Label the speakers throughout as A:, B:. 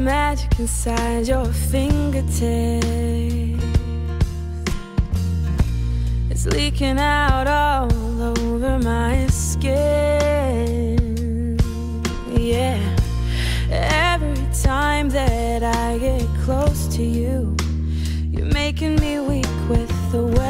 A: magic inside your fingertips. It's leaking out all over my skin. Yeah. Every time that I get close to you, you're making me weak with the way.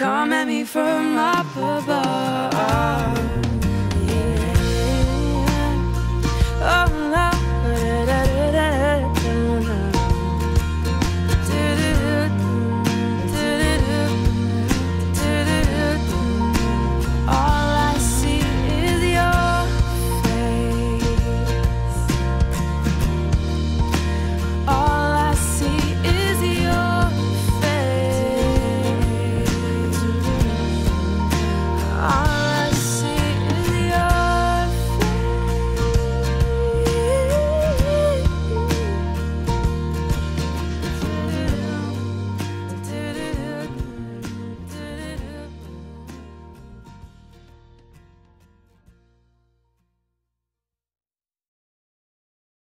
A: Come at me from my